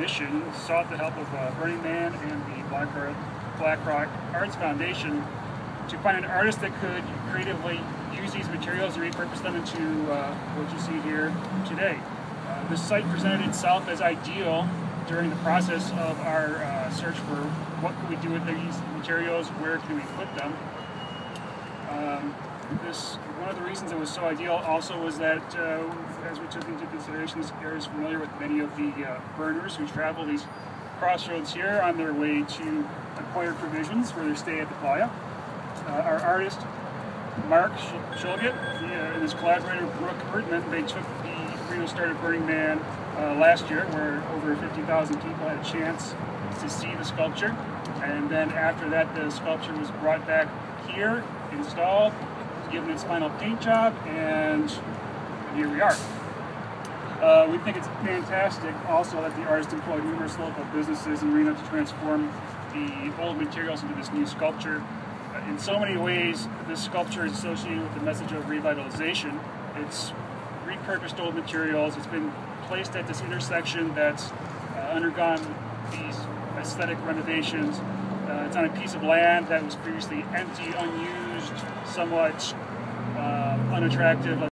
mission sought the help of uh, Burning Man and the Black Rock, Black Arts Foundation to find an artist that could creatively use these materials and repurpose them into uh, what you see here today. Uh, this site presented itself as ideal during the process of our uh, search for what can we do with these materials, where can we put them. This one of the reasons it was so ideal also was that uh, as we took into consideration this area is familiar with many of the uh, burners who travel these crossroads here on their way to acquire provisions for their stay at the playa. Uh, our artist Mark Szulgit and his collaborator Brooke Ertman, they took the Reno Star to Burning Man uh, last year where over 50,000 people had a chance to see the sculpture and then after that the sculpture was brought back here, installed, given its final paint job, and here we are. Uh, we think it's fantastic also that the artist employed numerous local businesses in Reno to transform the old materials into this new sculpture. Uh, in so many ways, this sculpture is associated with the message of revitalization. It's repurposed old materials. It's been placed at this intersection that's uh, undergone these aesthetic renovations. Uh, it's on a piece of land that was previously empty, unused, somewhat uh, unattractive.